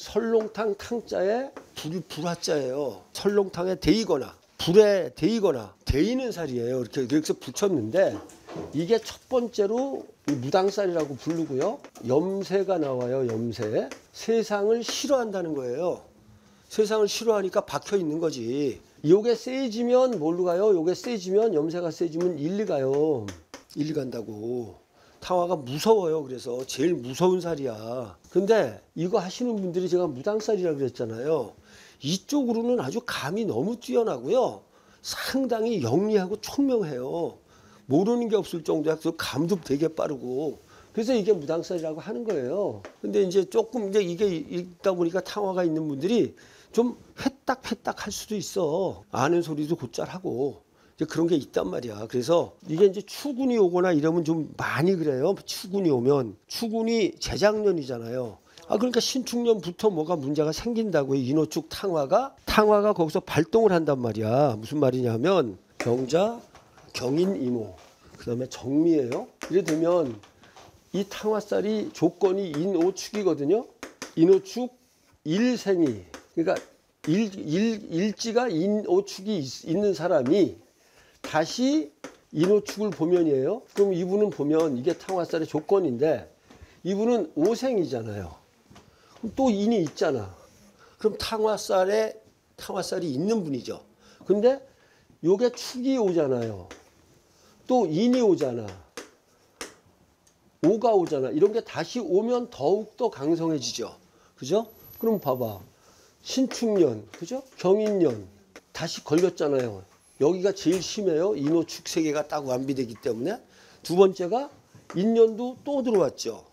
설렁탕 탕자에 불 불화자예요. 설렁탕에 데이거나 불에 데이거나 데이는 살이에요. 이렇게 여기서 붙였는데 이게 첫 번째로 이 무당살이라고 부르고요. 염세가 나와요. 염세. 세상을 싫어한다는 거예요. 세상을 싫어하니까 박혀 있는 거지. 요게 세지면 뭘로 가요? 요게 세지면 염세가 세지면 일리 가요. 일리 간다고. 탕화가 무서워요. 그래서 제일 무서운 살이야. 근데 이거 하시는 분들이 제가 무당살이라 그랬잖아요. 이쪽으로는 아주 감이 너무 뛰어나고요. 상당히 영리하고 총명해요. 모르는 게 없을 정도야. 그 감도 되게 빠르고. 그래서 이게 무당살이라고 하는 거예요. 근데 이제 조금 이제 이게 있다 보니까 탕화가 있는 분들이 좀 회딱회딱 할 수도 있어. 아는 소리도 곧잘 하고. 그런 게 있단 말이야. 그래서 이게 이제 추군이 오거나 이러면 좀 많이 그래요. 추군이 오면. 추군이 재작년이잖아요. 아, 그러니까 신축년부터 뭐가 문제가 생긴다고요. 인호축 탕화가. 탕화가 거기서 발동을 한단 말이야. 무슨 말이냐면 경자, 경인, 이모. 그 다음에 정미예요. 이래 되면 이 탕화살이 조건이 인오축이거든요. 인오축 일생이 그러니까 일, 일, 일지가 인오축이 있, 있는 사람이 다시 인오축을 보면이에요. 그럼 이분은 보면 이게 탕화살의 조건인데 이분은 오생이잖아요. 그럼 또 인이 있잖아. 그럼 탕화살에 탕화살이 있는 분이죠. 근데 요게 축이 오잖아요. 또 인이 오잖아. 오가 오잖아. 이런 게 다시 오면 더욱 더 강성해지죠. 그죠? 그럼 봐봐. 신축년, 그죠? 경인년 다시 걸렸잖아요. 여기가 제일 심해요. 인호축 세 개가 딱 완비되기 때문에 두 번째가 인년도 또 들어왔죠.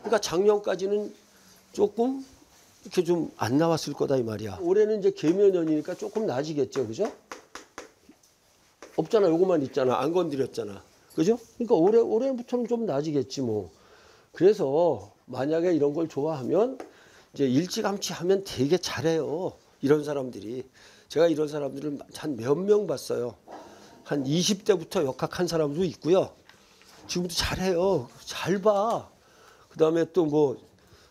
그러니까 작년까지는 조금 이렇게 좀 안 나왔을 거다 이 말이야. 올해는 이제 개면연이니까 조금 나아지겠죠, 그죠? 없잖아, 요것만 있잖아, 안 건드렸잖아, 그죠? 그러니까 올해 올해부터는 좀 나아지겠지 뭐. 그래서 만약에 이런 걸 좋아하면 이제 일찌감치 하면 되게 잘해요. 이런 사람들이 제가 이런 사람들을 한 몇 명 봤어요. 한 20대부터 역학한 사람도 있고요. 지금도 잘해요. 잘 봐. 그 다음에 또 뭐,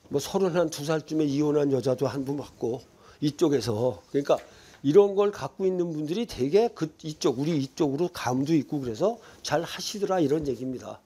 뭐 서른 한 두 살쯤에 이혼한 여자도 한 분 봤고, 이쪽에서. 그러니까 이런 걸 갖고 있는 분들이 되게 그 이쪽, 우리 이쪽으로 감도 있고 그래서 잘 하시더라 이런 얘기입니다.